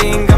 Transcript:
think I'm